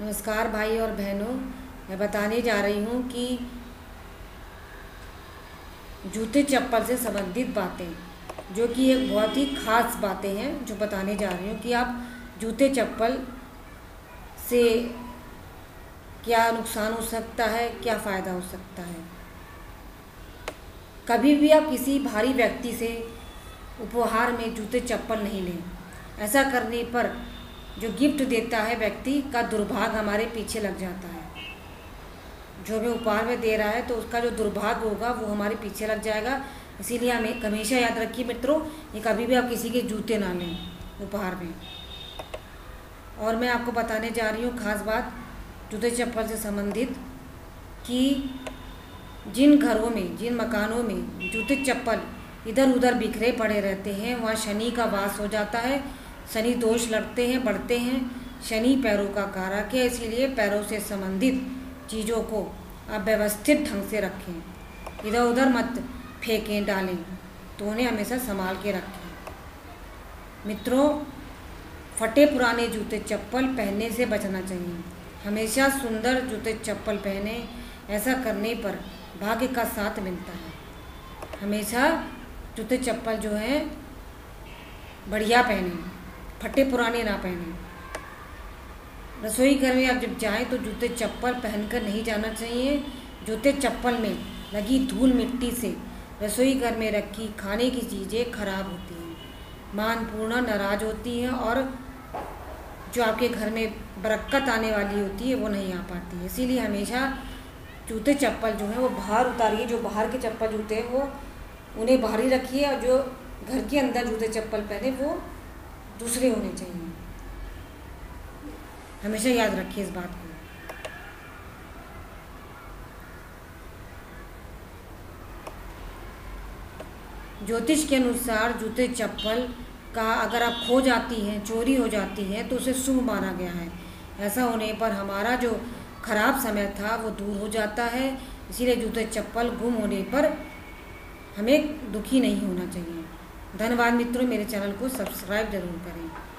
नमस्कार भाई और बहनों, मैं बताने जा रही हूँ कि जूते चप्पल से संबंधित बातें, जो कि एक बहुत ही ख़ास बातें हैं, जो बताने जा रही हूँ कि आप जूते चप्पल से क्या नुकसान हो सकता है, क्या फ़ायदा हो सकता है। कभी भी आप किसी भारी व्यक्ति से उपहार में जूते चप्पल नहीं लें। ऐसा करने पर जो गिफ्ट देता है व्यक्ति का दुर्भाग्य हमारे पीछे लग जाता है। जो हमें उपहार में दे रहा है तो उसका जो दुर्भाग्य होगा, वो हमारे पीछे लग जाएगा। इसीलिए हमें हमेशा याद रखिए मित्रों, ये कभी भी आप किसी के जूते ना लें उपहार में। और मैं आपको बताने जा रही हूँ खास बात जूते चप्पल से संबंधित कि जिन घरों में, जिन मकानों में जूते चप्पल इधर उधर बिखरे पड़े रहते हैं, वहाँ शनि का वास हो जाता है शनि दोष लगते हैं, बढ़ते हैं। शनि पैरों का कारक है, इसीलिए पैरों से संबंधित चीज़ों को आप व्यवस्थित ढंग से रखें। इधर उधर मत फेंकें, डालें। तो उन्हें हमेशा संभाल के रखें। मित्रों, फटे पुराने जूते चप्पल पहनने से बचना चाहिए। हमेशा सुंदर जूते चप्पल पहने, ऐसा करने पर भाग्य का साथ मिलता है। हमेशा जूते चप्पल जो है, बढ़िया पहने। फटे पुराने ना पहने। रसोई घर में आप जब जाएँ तो जूते चप्पल पहनकर नहीं जाना चाहिए। जूते चप्पल में लगी धूल मिट्टी से रसोई घर में रखी खाने की चीज़ें खराब होती हैं। मान पूर्णा नाराज़ होती हैं और जो आपके घर में बरक्कत आने वाली होती है वो नहीं आ पाती है। इसीलिए हमेशा जूते चप्पल जो है वो बाहर उतारिए। जो बाहर के चप्पल जूते हैं वो उन्हें बाहर ही रखिए और जो घर के अंदर जूते चप्पल पहने वो दूसरे होने चाहिए। हमेशा याद रखिए इस बात को। ज्योतिष के अनुसार जूते, चप्पल का अगर आप खो जाती हैं, चोरी हो जाती है तो उसे शुभ माना गया है। ऐसा होने पर हमारा जो खराब समय था, वो दूर हो जाता है। इसीलिए जूते, चप्पल गुम होने पर हमें दुखी नहीं होना चाहिए। धन्यवाद मित्रों मेरे चैनल को सब्सक्राइब ज़रूर करें।